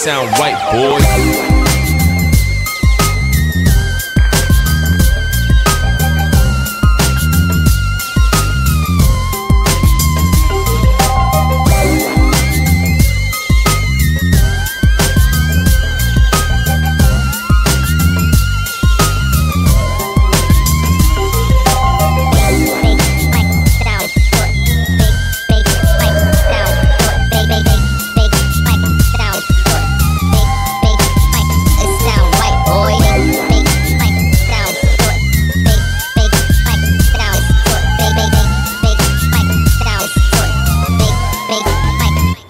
Sound right, boys.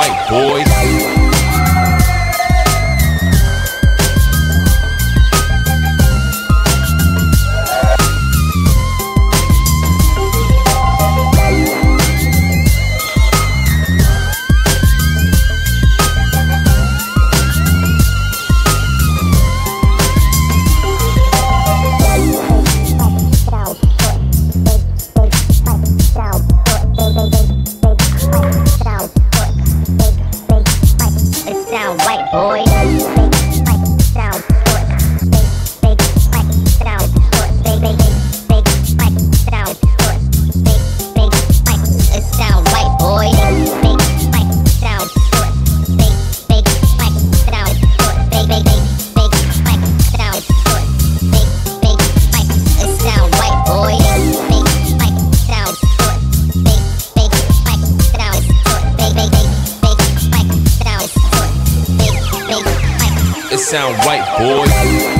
Right, boys. Sound right, boys.